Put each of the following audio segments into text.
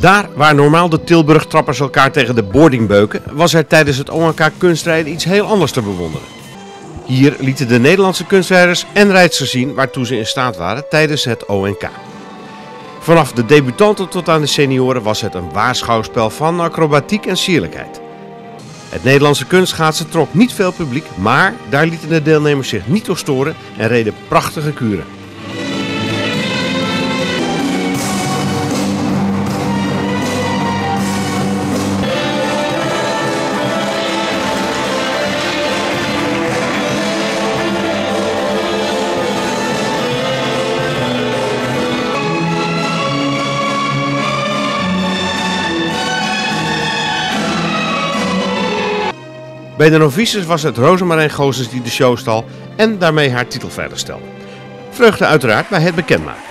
Daar waar normaal de Tilburg-trappers elkaar tegen de boarding beuken, was er tijdens het ONK kunstrijden iets heel anders te bewonderen. Hier lieten de Nederlandse kunstrijders en rijdsters zien waartoe ze in staat waren tijdens het ONK. Vanaf de debutanten tot aan de senioren was het een waar schouwspel van acrobatiek en sierlijkheid. Het Nederlandse kunstschaatsen trok niet veel publiek, maar daar lieten de deelnemers zich niet door storen en reden prachtige kuren. Bij de novices was het Rosemarijn Gozes die de show stal en daarmee haar titel verder stelde. Vreugde uiteraard bij het bekendmaken.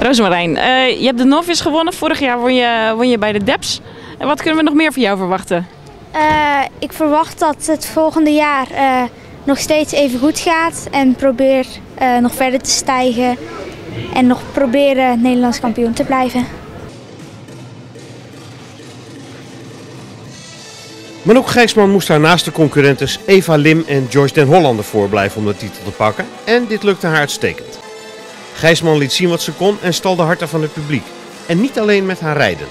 Rosemarijn, uh, je hebt de novice gewonnen. Vorig jaar won je, won je bij de DEPS. En wat kunnen we nog meer van jou verwachten? Uh, ik verwacht dat het volgende jaar uh, nog steeds even goed gaat. En probeer nog verder te stijgen en nog proberen Nederlands kampioen te blijven. Maar ook Gijsman moest haar naast de concurrentes Eva Lim en Joyce den Hollander voorblijven om de titel te pakken. En dit lukte haar uitstekend. Gijsman liet zien wat ze kon en stal de harten van het publiek. En niet alleen met haar rijden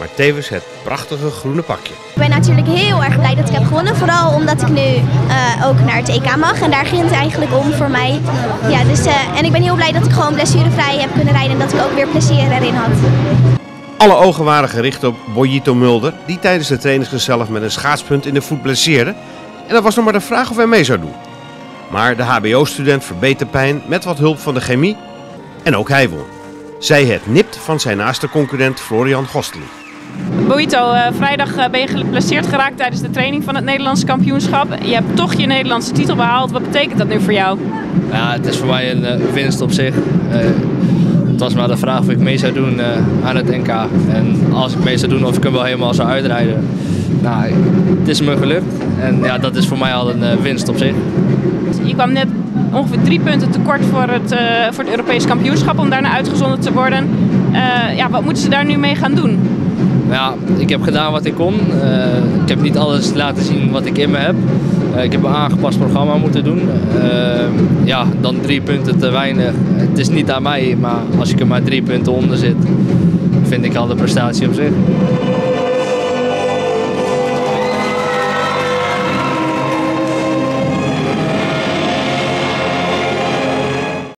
maar tevens het prachtige groene pakje. Ik ben natuurlijk heel erg blij dat ik heb gewonnen. Vooral omdat ik nu uh, ook naar het EK mag. En daar ging het eigenlijk om voor mij. Ja, dus, uh, en ik ben heel blij dat ik gewoon blessurevrij heb kunnen rijden. En dat ik ook weer plezier erin had. Alle ogen waren gericht op Boyito Mulder. Die tijdens de training zichzelf met een schaatspunt in de voet blesseerde. En dat was nog maar de vraag of hij mee zou doen. Maar de HBO-student verbeet de pijn met wat hulp van de chemie. En ook hij won. Zij het nipt van zijn naaste concurrent Florian Gosteli. Boito, uh, vrijdag uh, ben je geplaceerd geraakt tijdens de training van het Nederlandse kampioenschap. Je hebt toch je Nederlandse titel behaald. Wat betekent dat nu voor jou? Ja, het is voor mij een uh, winst op zich. het was maar de vraag of ik mee zou doen aan het NK. En als ik mee zou doen, of ik hem wel helemaal zou uitrijden. Nou, het is me gelukt. En ja, dat is voor mij al een winst op zich. Je kwam net ongeveer drie punten tekort voor het, voor het Europees kampioenschap om daarna uitgezonden te worden. ja, wat moeten ze daar nu mee gaan doen? Ja, ik heb gedaan wat ik kon. Uh, ik heb niet alles laten zien wat ik in me heb. Uh, ik heb een aangepast programma moeten doen. Uh, ja, dan drie punten te weinig. Het is niet aan mij, maar als ik er maar drie punten onder zit, vind ik al de prestatie op zich.